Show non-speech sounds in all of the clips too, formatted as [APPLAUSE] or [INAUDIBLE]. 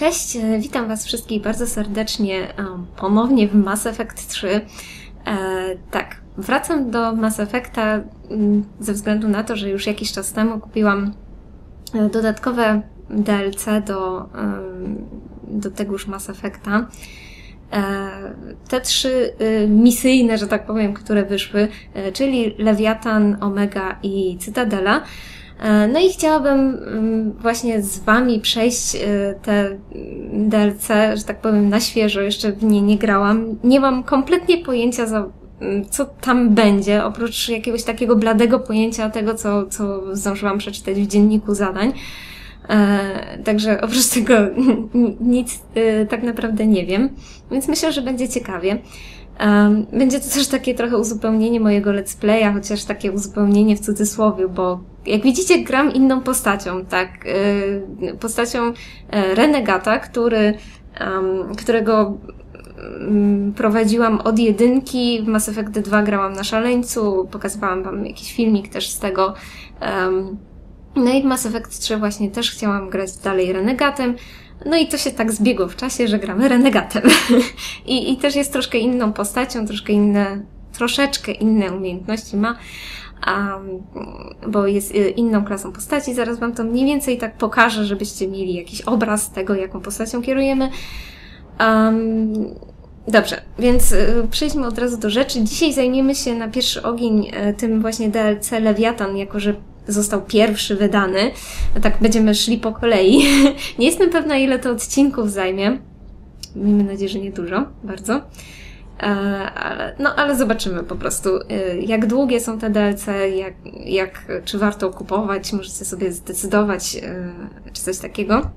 Cześć, e, witam Was wszystkich bardzo serdecznie ponownie w Mass Effect 3. E, tak, wracam do Mass Effecta mm, ze względu na to, że już jakiś czas temu kupiłam e, dodatkowe DLC do, do tegoż Mass Effecta. Te trzy misyjne, że tak powiem, które wyszły, czyli Lewiatan, Omega i Cytadela, E, no i chciałabym mm, właśnie z Wami przejść e, te DLC, że tak powiem, na świeżo. Jeszcze w nie nie grałam. Nie mam kompletnie pojęcia za mm, co tam będzie, oprócz jakiegoś takiego bladego pojęcia tego, co, co zdążyłam przeczytać w dzienniku zadań. E, także oprócz tego [LAUGHS] nic e, tak naprawdę nie wiem, więc myślę, że będzie ciekawie. Będzie to też takie trochę uzupełnienie mojego let's playa, chociaż takie uzupełnienie w cudzysłowie, bo jak widzicie, gram inną postacią, tak? Yy, postacią yy, renegata, który, którego um, prowadziłam od jedynki. W Mass Effect 2 grałam na szaleńcu, pokazywałam wam jakiś filmik też z tego. No i w Mass Effect 3 właśnie też chciałam grać dalej renegatem. No i to się tak zbiegło w czasie, że gramy renegatem. [LAUGHS] I, I też jest troszkę inną postacią, troszkę inne, troszeczkę inne umiejętności ma, bo jest y, inną klasą postaci. Zaraz Wam to mniej więcej tak pokażę, żebyście mieli jakiś obraz tego, jaką postacią kierujemy. Um, Dobrze, więc y, przejdźmy od razu do rzeczy. Dzisiaj zajmiemy się na pierwszy ogień y, tym właśnie DLC Lewiatan, jako że został pierwszy wydany. Tak będziemy szli po kolei. [LAUGHS] nie jestem pewna, ile to odcinków zajmie. Miejmy nadzieję, że nie dużo, bardzo. E, ale, no, ale zobaczymy po prostu, e, jak długie są te DLC, jak, jak, czy warto kupować, możecie sobie zdecydować, e, czy coś takiego.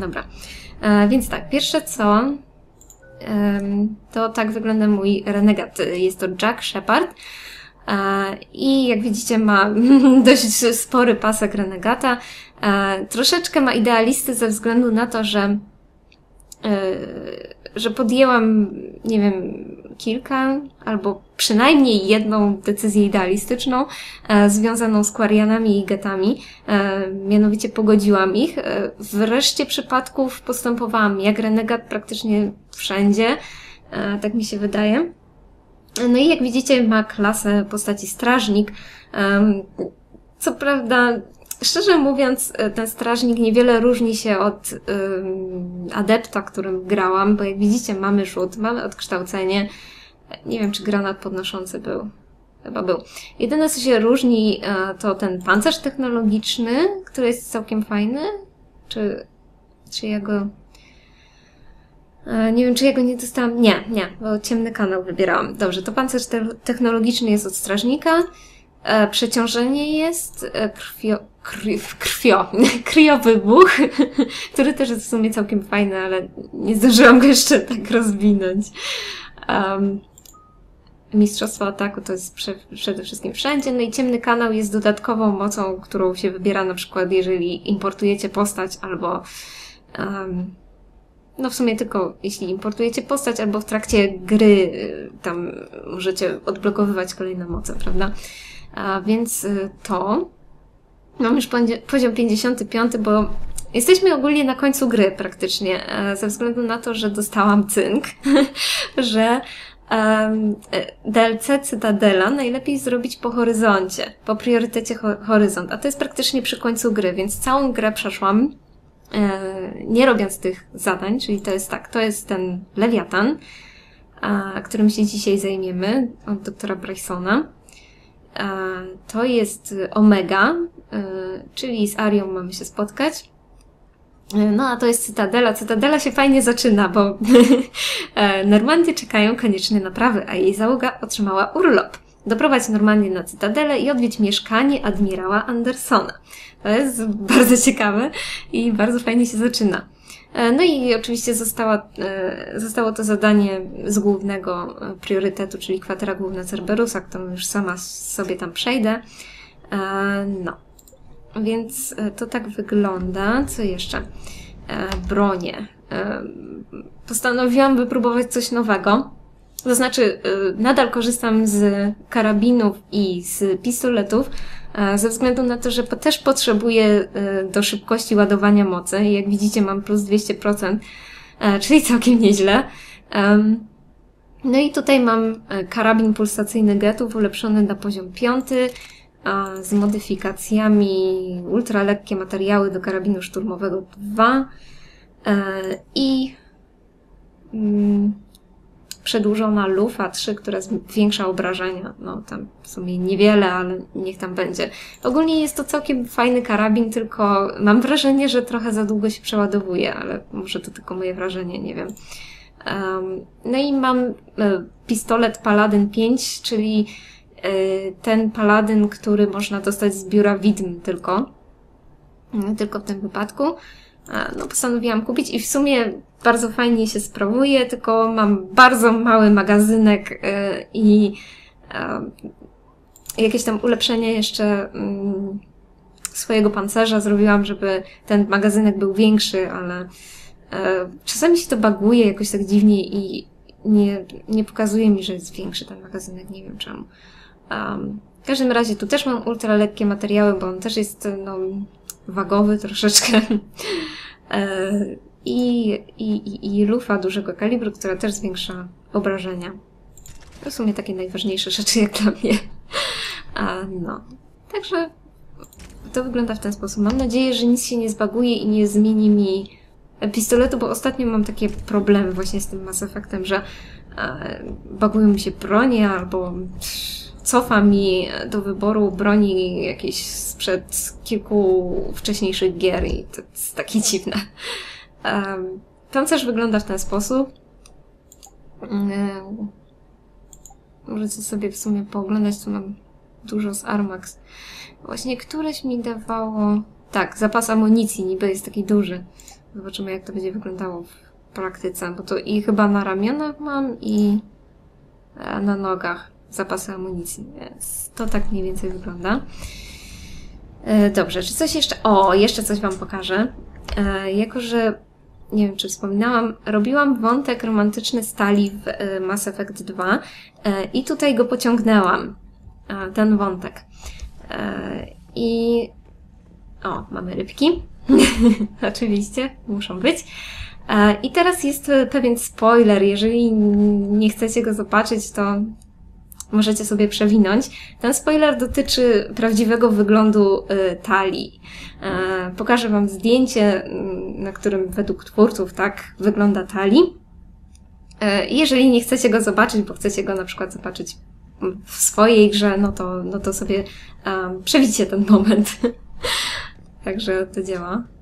Dobra. Więc tak, pierwsze co, to tak wygląda mój renegat. Jest to Jack Shepard. I jak widzicie ma [LAUGHS] dość spory pasek renegata. Troszeczkę ma idealisty ze względu na to, że e, że podjęłam, nie wiem, kilka albo przynajmniej jedną decyzję idealistyczną e, związaną z Quarianami i Getami. E, mianowicie pogodziłam ich. w reszcie przypadków postępowałam jak renegat praktycznie wszędzie. tak mi się wydaje. No i jak widzicie, ma klasę postaci strażnik. Co prawda, szczerze mówiąc, ten strażnik niewiele różni się od adepta, którym grałam, bo jak widzicie, mamy rzut, mamy odkształcenie. Nie wiem, czy granat podnoszący był. Chyba był. Jedyne, co się różni, e, to ten pancerz technologiczny, który jest całkiem fajny. Czy, czy ja go E, nie wiem, czy ja go nie dostałam. Nie, nie, bo ciemny kanał wybierałam. Dobrze, to pancerz te technologiczny jest od strażnika. E, przeciążenie jest e, krwio, krwi, krwio, [LAUGHS] kriowybuch, [LAUGHS] który też jest w sumie całkiem fajny, ale nie zdążyłam go jeszcze [LAUGHS] tak rozwinąć. Um, mistrzostwo ataku to jest prze, przede wszystkim wszędzie, no i ciemny kanał jest dodatkową mocą, którą się wybiera na przykład, jeżeli importujecie postać albo um, no w sumie tylko jeśli importujecie postać albo w trakcie gry y, tam możecie odblokowywać kolejne moce, prawda? A więc y, to. Mam już poziom 55, bo jesteśmy ogólnie na końcu gry praktycznie, e, ze względu na to, że dostałam cynk, [LAUGHS] że um, DLC Cytadela najlepiej zrobić po horyzoncie, po priorytecie ho horyzont, a to jest praktycznie przy końcu gry, więc całą grę przeszłam E, nie robiąc tych zadań, czyli to jest tak, to jest ten lewiatan, którym się dzisiaj zajmiemy, od doktora Brysona. To jest Omega, e, czyli z Arią mamy się spotkać. E, no a to jest Cytadela. Cytadela się fajnie zaczyna, bo [LAUGHS] Normandy czekają koniecznie naprawy, a jej załoga otrzymała urlop. Doprowadź Normandię na Cytadelę i odwiedź mieszkanie admirała Andersona. To jest [LAUGHS] bardzo ciekawe i bardzo fajnie się zaczyna. E, no i oczywiście została, e, zostało to zadanie z głównego e, priorytetu, czyli kwatera główna Cerberusa, którą już sama sobie tam przejdę. No. Więc to tak wygląda. Co jeszcze? Bronie. Postanowiłam wypróbować coś nowego To znaczy, y, nadal korzystam z karabinów i z pistoletów, ze względu na to, że też potrzebuję do szybkości ładowania mocy. Jak widzicie, mam plus 200%, czyli całkiem nieźle. No i tutaj mam karabin pulsacyjny Getów ulepszony na poziom 5 z modyfikacjami ultralekkie materiały do karabinu szturmowego 2 i mm, przedłużona lufa 3, która zwiększa obrażenia. No tam w sumie niewiele, ale niech tam będzie. Ogólnie jest to całkiem fajny karabin, tylko mam wrażenie, że trochę za długo się przeładowuje, ale może to tylko moje wrażenie, nie wiem. Um, no i mam e, pistolet Paladin 5, czyli e, ten paladyn, który można dostać z biura widm tylko. Tylko w tym wypadku no postanowiłam kupić i w sumie bardzo fajnie się sprawuje, tylko mam bardzo mały magazynek y, i jakieś tam ulepszenie jeszcze mm, swojego pancerza zrobiłam, żeby ten magazynek był większy, ale e, czasami się to baguje jakoś tak dziwnie i nie, nie pokazuje mi, że jest większy ten magazynek, nie wiem czemu. w każdym razie tu też mam ultra lekkie materiały, bo on też jest no, wagowy troszeczkę. [LAUGHS] I, i, i lufa dużego kalibru, która też zwiększa obrażenia. To w sumie takie najważniejsze rzeczy jak dla mnie. A, no. Także to wygląda w ten sposób. Mam nadzieję, że nic się nie zbaguje i nie zmieni mi pistoletu, bo ostatnio mam takie problemy właśnie z tym Mass Effectem, że e, bagują mi się bronie albo cofa mi do wyboru broni jakiejś sprzed kilku wcześniejszych gier i to jest takie dziwne. Um, pancerz wygląda w ten sposób. Możecie sobie w sumie pooglądać, tu mam dużo z Armax. Właśnie któreś mi dawało... Tak, zapas amunicji niby jest taki duży. Zobaczymy jak to będzie wyglądało w praktyce, bo to i chyba na ramionach mam i e, na nogach zapasy amunicji, więc to tak mniej więcej wygląda. E, dobrze, czy coś jeszcze? O, jeszcze coś Wam pokażę. E, jako, że nie wiem, czy wspominałam, robiłam wątek romantyczny stali w e, Mass Effect 2 i tutaj go pociągnęłam, ten wątek. I o, mamy rybki. [LAUGHS] Oczywiście, muszą być. I teraz jest pewien spoiler. Jeżeli nie chcecie go zobaczyć, to możecie sobie przewinąć. Ten spoiler dotyczy prawdziwego wyglądu y, talii. E, pokażę Wam zdjęcie, mm, na którym według twórców tak wygląda talii. E, jeżeli nie chcecie go zobaczyć, bo chcecie go na przykład zobaczyć w swojej grze, no to, no to sobie um, przewidzicie ten moment. [LAUGHS] Także to działa.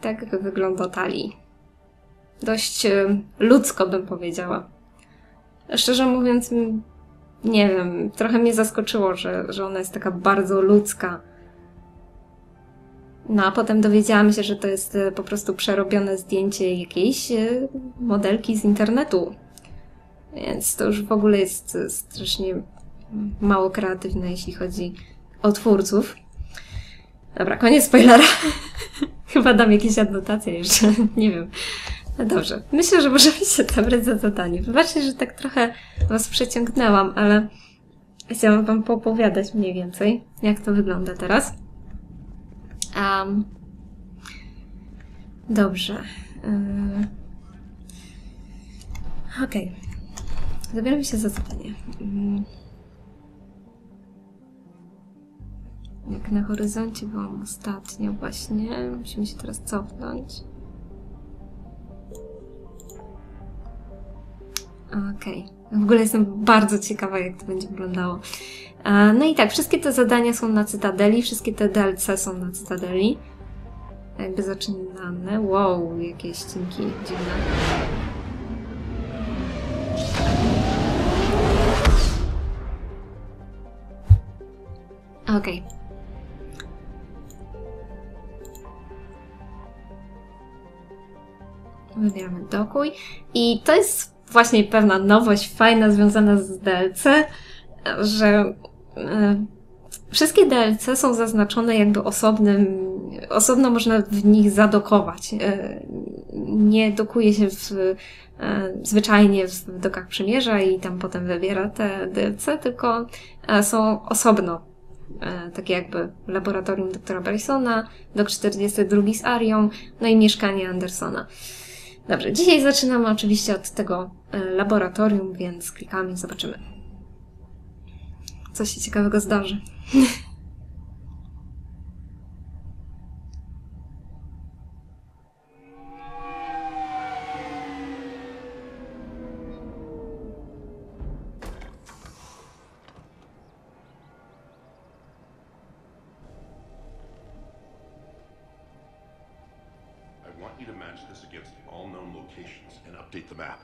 Tak, tak wygląda Tali. Dość e, ludzko bym powiedziała. Szczerze mówiąc, nie wiem, trochę mnie zaskoczyło, że, że ona jest taka bardzo ludzka. No a potem dowiedziałam się, że to jest e, po prostu przerobione zdjęcie jakiejś e, modelki z internetu. Więc to już w ogóle jest strasznie mało kreatywne, jeśli chodzi o twórców. Dobra, koniec spoilera. [LAUGHS] Chyba dam jakieś adnotacje jeszcze, [LAUGHS] nie wiem. No dobrze, myślę, że możemy się zabrać za zadanie. Wybaczcie, że tak trochę Was przeciągnęłam, ale chciałam Wam poopowiadać mniej więcej, jak to wygląda teraz. Um, dobrze. Yy, Okej. Okay. Zabieram się za zadanie. Yy. Jak na horyzoncie byłam ostatnio właśnie. Musimy się teraz cofnąć. Okej. Okay. W ogóle jestem bardzo ciekawa, jak to będzie wyglądało. No i tak, wszystkie te zadania są na Cytadeli, wszystkie te DLC są na Cytadeli. Jakby zaczynane. Wow, jakieś ścinki dziwne. Okej. Okay. Wybieramy dokuj. I to jest właśnie pewna nowość, fajna, związana z DLC, że e, Wszystkie DLC są zaznaczone jakby osobnym, osobno można w nich zadokować. E, nie dokuje się w, e, zwyczajnie w dokach przymierza i tam potem wybiera te DLC, tylko są osobno. Takie jakby laboratorium doktora Brysona, dok 42 z Arią, no i mieszkanie Andersona. Dobrze, dzisiaj zaczynamy oczywiście od tego laboratorium, więc klikamy i zobaczymy. Co się ciekawego zdarzy. [LAUGHS] update the map.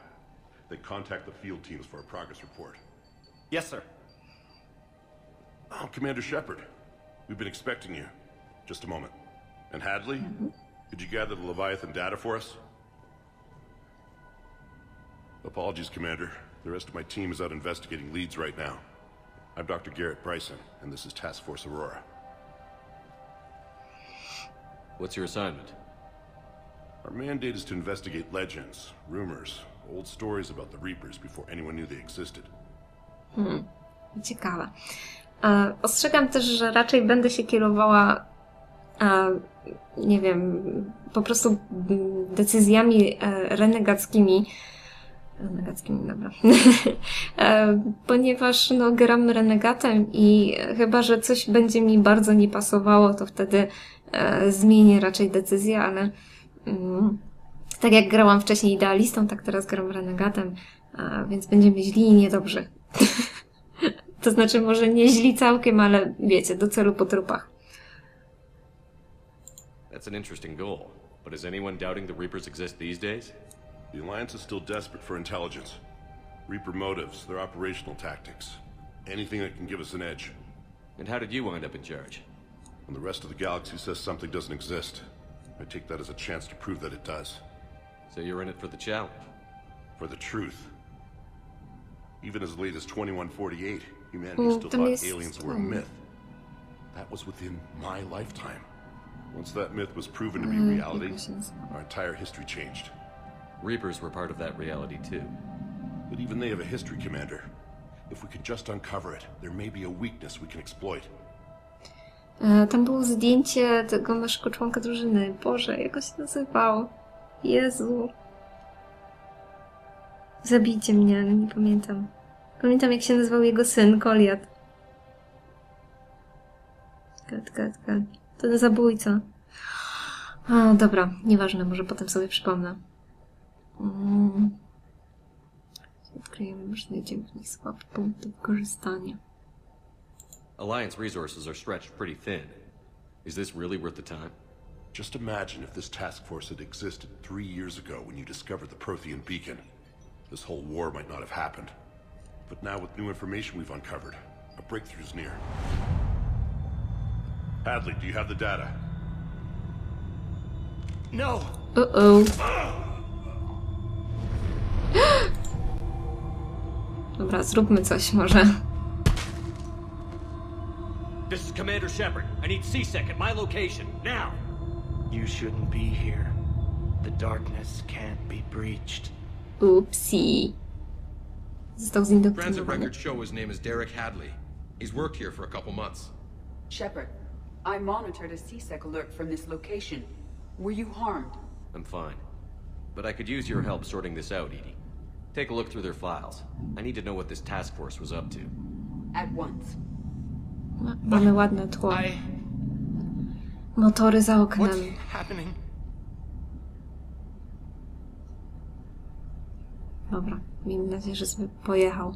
Then contact the field teams for a progress report. Yes, sir. Oh, Commander Shepard. We've been expecting you. Just a moment. And Hadley? Mm -hmm. Could you gather the Leviathan data for us? Apologies, Commander. The rest of my team is out investigating leads right now. I'm Dr. Garrett Bryson, and this is Task Force Aurora. What's your assignment? Our mandate is to investigate legends, rumors, old stories about the Reapers before anyone knew they existed. Hmm, ciekawe. ostrzegam też, że raczej będę się kierowała, nie wiem, po prostu decyzjami e, renegackimi. Renegackimi, dobra. [LAUGHS] E, ponieważ no, gram renegatem i chyba, że coś będzie mi bardzo nie pasowało, to wtedy e, zmienię raczej decyzję, ale tak jak grałam wcześniej idealistą, tak teraz gram renegatem, więc będziemy źli i niedobrzy. [LAUGHS] To znaczy może nie źli całkiem, ale wiecie, do celu po trupach. That's an interesting goal. But is anyone doubting the Reapers exist these days? The Alliance is still desperate for intelligence. Reaper motives, their operational tactics. Anything that can give us an edge. And how did you wind up in charge? When the rest of the galaxy says something doesn't exist, I take that as a chance to prove that it does. So you're in it for the challenge? For the truth. Even as late as 2148, Humanity still thought aliens were a myth. That was within my lifetime. Once that myth was proven to be mm, reality, our entire history changed. Reapers were part of that reality too. But even they have a history, Commander. If we can just uncover it, there may be a weakness we can exploit. E, tam było zdjęcie tego naszego członka drużyny. Boże, jak on się nazywał? Jezu. Zabijcie mnie, ale nie pamiętam. Pamiętam, jak się nazywał jego syn, Goliat. Gat, gat, gat. Ten zabójca. A, dobra, nieważne, może potem sobie przypomnę. Mm. Odkryjemy, w nich słabe punkty wykorzystania. Alliance resources are stretched pretty thin. Is this really worth the time? Just imagine if this task force had existed three years ago when you discovered the Prothean beacon. This whole war might not have happened. But now with new information we've uncovered, a breakthrough's near. Hadley, do you have the data? No! Uh-oh. [GASPS] Dobra, zróbmy coś może. This is Commander Shepard. I need C-Sec at my location, now! You shouldn't be here. The darkness can't be breached. Oopsie. Został Transit records show his name is Derek Hadley. He's worked here for a couple months. Shepard, I monitored a CSEC alert from this location. Were you harmed? I'm fine. But I could use your help sorting this out, Edie. Take a look through their files. I need to know what this task force was up to. At once. Mamy ładne tło. Motory za oknem. Dobra. Miejmy nadzieję, że sobie pojechał.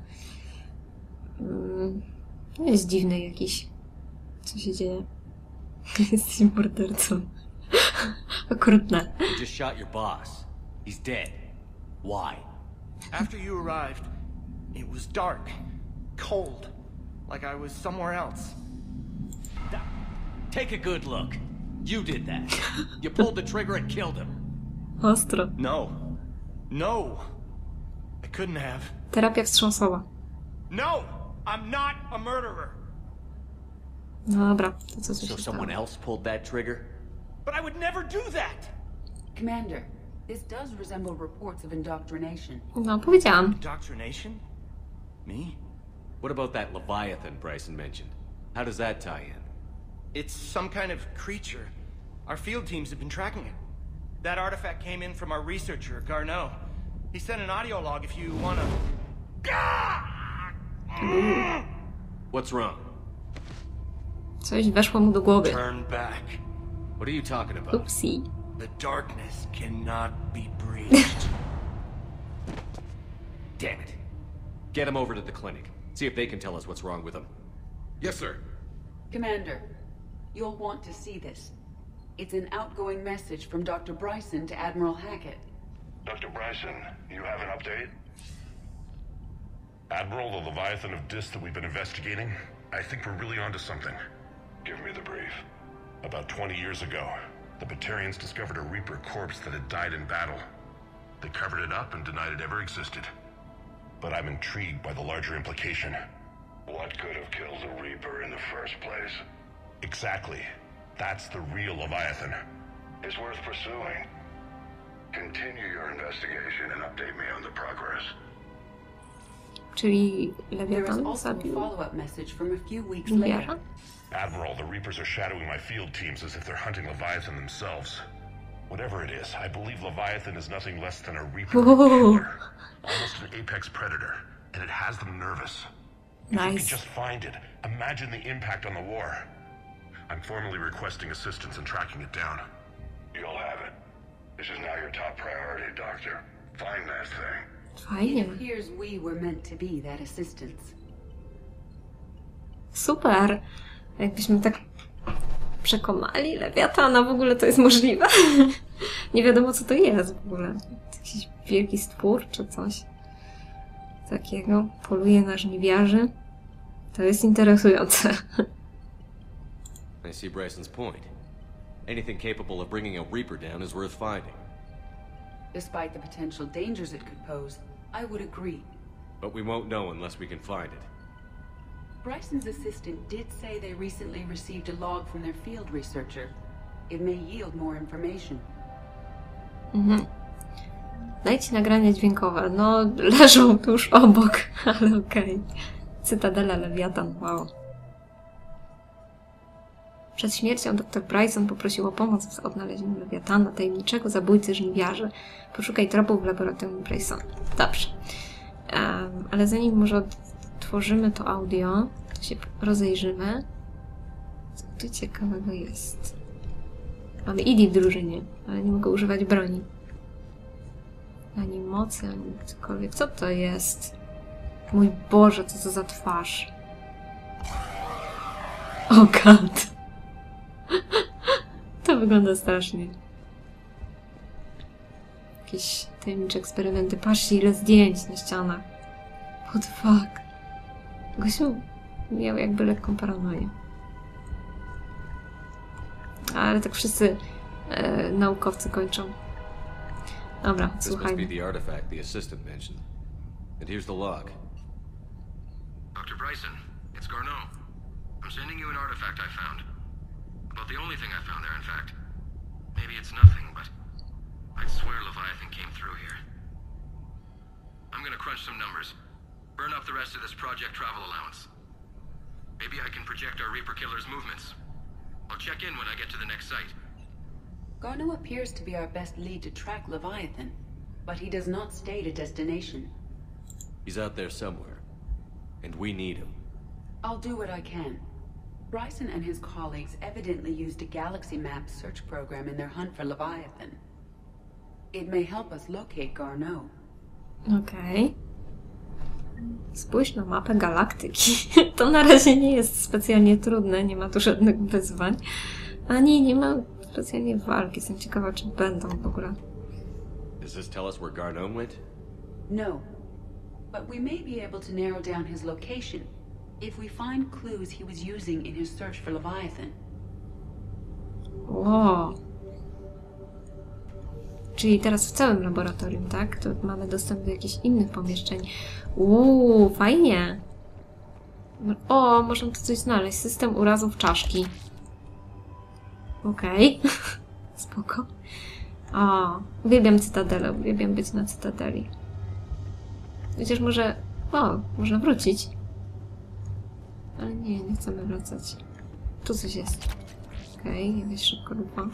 No jest dziwny jakiś. Co się dzieje? [LAUGHS] Jesteś mordercą. [LAUGHS] Okrutne. You just shot your boss. He's dead. Why? After you arrived, it was dark, cold, like I was somewhere else. Take a good look. You did that. [LAUGHS] You pulled the trigger and killed him. Ostro. No. No. I couldn't have. Terapia wstrząsowa. No! I'm not a murderer. No dobra, to co tu So someone else pulled that trigger? But I would never do that! Commander, this does resemble reports of indoctrination. No, powiedziałam. Indoctrination? Me? What about that Leviathan Bryson mentioned? How does that tie in? It's some kind of creature. Our field teams have been tracking it. That artifact came in from our researcher, Garneau. He sent an audio log if you wanna. [CLEARS THROAT] What's wrong? Coś weszło mu do głowy. Turn back. What are you talking about? Upsi. The darkness cannot be [LAUGHS] breached. Damn it. Get him over to the clinic. See if they can tell us what's wrong with them. Yes, sir. Commander, you'll want to see this. It's an outgoing message from Dr. Bryson to Admiral Hackett. Dr. Bryson, you have an update? Admiral, the Leviathan of Dis that we've been investigating, I think we're really onto something. Give me the brief. About 20 years ago, the Batarians discovered a Reaper corpse that had died in battle. They covered it up and denied it ever existed. But I'm intrigued by the larger implication. What could have killed the Reaper in the first place? Exactly. That's the real Leviathan. It's worth pursuing. Continue your investigation and update me on the progress. Czyli There is Lewiatan also a zabił follow-up message from a few weeks later. Admiral, the Reapers are shadowing my field teams as if they're hunting Leviathan themselves. Whatever it is, I believe Leviathan is nothing less than a Reaper [LAUGHS] killer. Almost an apex predator, and it has them nervous. If we could Nice. just find it, imagine the impact on the war. I'm formally requesting assistance in tracking it down. You'll have it. This is now your top priority, Doctor. Find that thing. Fajnie. It appears we were meant to be that assistance. Super. Jakbyśmy tak przekonali Lewiatana, w ogóle to jest możliwe. [LAUGHS] Nie wiadomo, co to jest w ogóle. Jakiś wielki stwór czy coś takiego. Poluje na żniwiarzy. To jest interesujące. [LAUGHS] I see Bryson's point. Anything capable of bringing a Reaper down is worth finding. Despite the potential dangers it could pose, I would agree. But we won't know unless we can find it. Bryson's assistant did say they recently received a log from their field researcher. It may yield more information. Dajcie nagrania dźwiękowe. No, [LAUGHS] leżą tuż obok, [LAUGHS] ale okej. Cytadela Lewiatan, wow. Przed śmiercią dr Bryson poprosił o pomoc w odnalezieniu Lewiatana, tajemniczego zabójcy żniwiarzy. Poszukaj tropów w laboratorium Brysona. Dobrze. Em, ale zanim może odtworzymy to audio, to się rozejrzymy. Co tu ciekawego jest? Mamy Idi w drużynie, ale nie mogę używać broni. Ani mocy, ani cokolwiek. Co to jest? Mój Boże, co to za twarz? O oh God. [LAUGHS] To wygląda strasznie. Jakieś tajemnicze eksperymenty. Patrzcie, ile zdjęć na ścianach. What the fuck? Gościu miał jakby lekką paranoję. Ale tak wszyscy e, naukowcy kończą. Dobra, This must słuchajmy. be the artifact the assistant mentioned. And here's the log. Dr. Bryson, it's Garneau. I'm sending you an artifact I found. About the only thing I found there, in fact. Maybe it's nothing, but I'd swear Leviathan came through here. I'm gonna crunch some numbers. Burn up the rest of this project travel allowance. Maybe I can project our Reaper Killer's movements. I'll check in when I get to the next site. Garneau appears to be our best lead to track Leviathan, but he does not state a destination. He's out there somewhere. And we need him. I'll do what I can. Bryson and his colleagues evidently used a galaxy map search program in their hunt for Leviathan. It may help us locate Garneau. Okej. Spójrz na mapę galaktyki. [LAUGHS] To na razie nie jest specjalnie trudne, nie ma tu żadnych wyzwań. Ani nie ma specjalnie walki. Jestem ciekawa, czy będą w ogóle. Does this tell us where Garneau went? No. But we may be able to narrow down his location if we find clues he was using in his search for Leviathan. Ło. Czyli teraz w całym laboratorium, tak? To mamy dostęp do jakichś innych pomieszczeń. Uuu, fajnie. O, można tu coś znaleźć. System urazów czaszki. Okej. Okay. [LAUGHS] Spoko. O, uwielbiam cytadelę. Uwielbiam być na cytadeli. Chociaż może... O, można wrócić. Ale nie, nie chcemy wracać. Tu coś jest. Okej, okay, jakaś szybko lupa.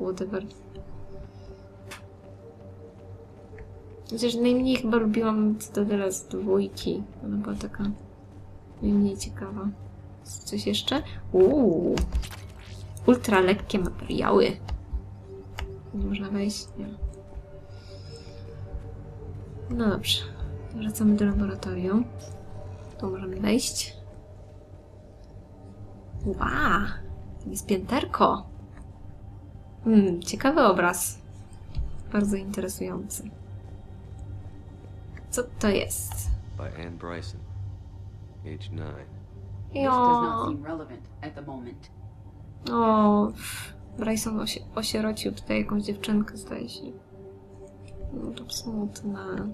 Whatever. Chociaż najmniej chyba lubiłam Cytadela z dwójki. Ona była taka najmniej ciekawa. Coś jeszcze? Uuu. Ultra lekkie materiały. Nie można wejść? Nie. No dobrze. Wracamy do laboratorium. Tu możemy wejść. Wow! Jest pięterko. Hmm, ciekawy obraz. Bardzo interesujący. Co to jest? By Anne Bryson. Age 9. This does not seem relevant at the moment. O, Bryson osi osierocił tutaj jakąś dziewczynkę, zdaje się. No to smutne.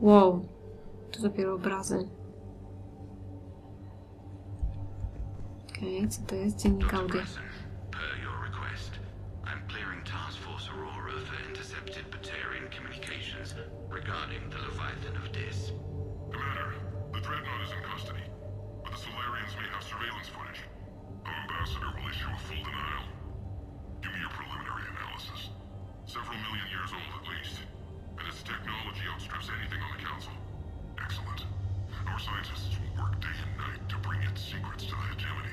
Wow. To dopiero obrazy. Okej, okay, co to jest? Dziennik audio. Per your request, I'm clearing Task Force Aurora for intercepted Batarian communications regarding the Leviathan of Dis. Commander, the Dreadnought is in custody, but the Solarians may have surveillance footage. Our ambassador will issue a full denial. Give me your preliminary analysis. Several million years old at least, and its technology outstrips anything on the Council. Excellent. Our scientists will work day and night to bring its secrets to the hegemony.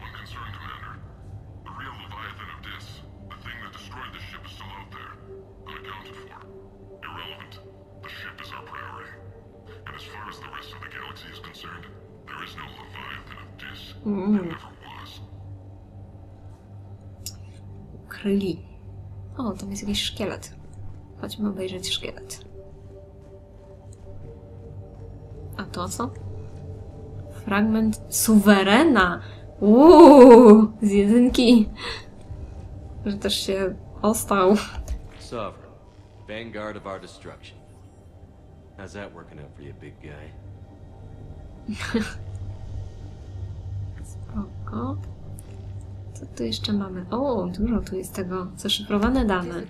One concern, Commander. The real Leviathan of Dis, destroyed the ship is still out there, unaccounted for. Irrelevant. The ship is our priority. And as far as the rest of the galaxy is concerned, there is no Leviathan of Dis. There never was. O, tam jest jakiś szkielet. Chodźmy obejrzeć szkielet. A to co? Fragment suwerena. Uuu, z jedynki. Że też się ostał. Sovereign. Vanguard of our destruction. How's that working out for you, big guy? [LAUGHS] Spoko. Co tu jeszcze mamy? O, dużo tu jest tego. Zaszyfrowane dane.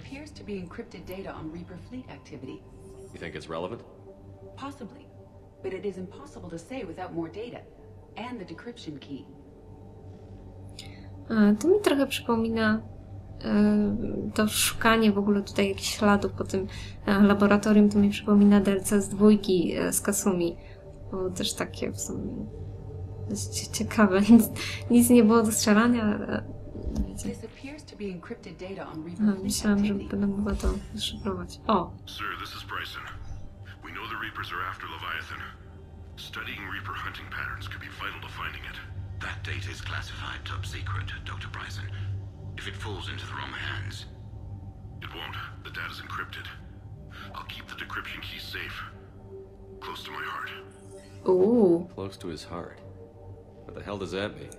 You think it's relevant? Possibly. But it is impossible to say without more data. And the decryption key. A, to mi trochę przypomina to szukanie w ogóle tutaj jakichś śladów po tym e, laboratorium, to mi przypomina DLC z dwójki e, z Kasumi. Było też takie w sumie dość ciekawe. [LAUGHS] Nic, nic nie było do strzelania, fleet myślałam, że będę mogła to zaszyfrować. O, Sir, this is Bryson. We know the Reapers are after Leviathan. Studying Reaper hunting patterns could be vital to finding it. That data is classified top secret, Dr. Bryson. If it falls into the wrong hands, It won't. The data's encrypted. I'll keep the decryption key safe. Close to my heart. uuu. Close to his heart. What the hell does that mean?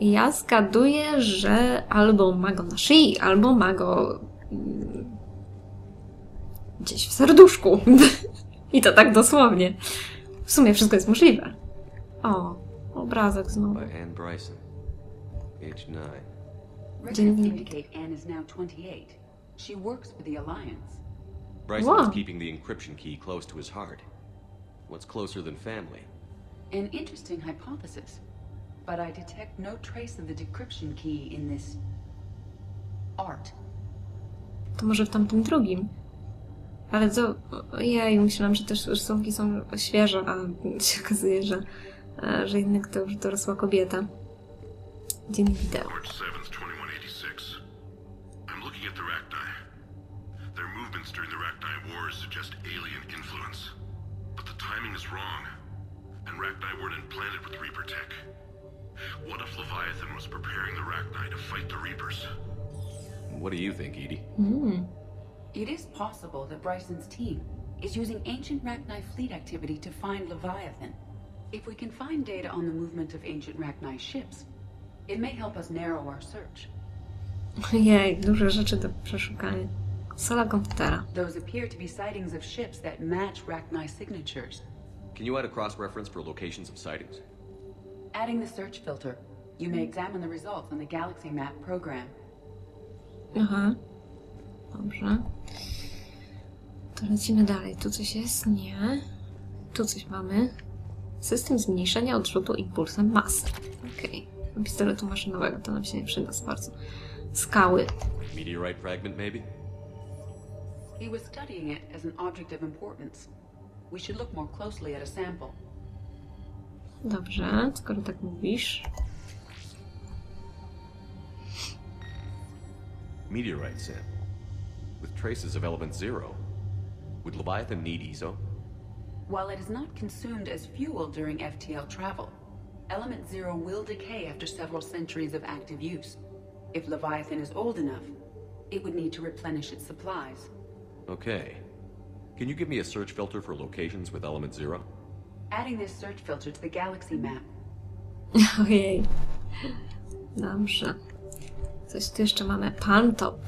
Ja zgaduję, że albo ma go na szyi, albo ma go mm, gdzieś w serduszku. [LAUGHS] I to tak dosłownie. W sumie wszystko jest możliwe. O, obrazek znowu. By Anne Bryson. Age 9. Records Dziennik. indicate Anne is now 28. She works for the Alliance. Bryson Wow. was keeping the encryption key close to his heart. What's closer than family? An interesting hypothesis. But I detect no trace of the decryption key in this art. To może w tamtym drugim. Ale co? Ojej, myślałam, że też rysunki są świeże, a [LAUGHS] się okazuje, że, że jednak to już dorosła kobieta. Dzień wideo. Rachni weren't implanted with Reaper tech. What if Leviathan was preparing the Rachni to fight the Reapers? What do you think, Edie? Hmm. It is possible that Bryson's team is using ancient Rachni fleet activity to find Leviathan. If we can find data on the movement of ancient Rachni ships, it may help us narrow our search. [LAUGHS] Ojej, duże rzeczy do przeszukania. Sala komputera. Those appear to be sightings of ships that match Rachni signatures. Can you add a cross-reference for locations of sightings? Adding the search filter, you may examine the results on the Galaxy Map program. Aha. Dobrze. To lecimy dalej. Tu coś jest? Nie. Tu coś mamy. System zmniejszenia odrzutu impulsem masy. Okej. Okay. Pistoletu maszynowego to nam się nie przyda bardzo. Skały. Meteorite fragment, maybe? He was studying it as an object of importance. We should look more closely at a sample. Dobrze, skoro tak mówisz. Meteorite sample. With traces of element zero. Would Leviathan need ESO? While it is not consumed as fuel during FTL travel, Element Zero will decay after several centuries of active use. If Leviathan is old enough, it would need to replenish its supplies. Okay. Can you give me a search filter for locations with element zero? Adding this search filter to the galaxy map. [LAUGHS] Ojej. Dobrze. Coś tu jeszcze mamy. Pan top.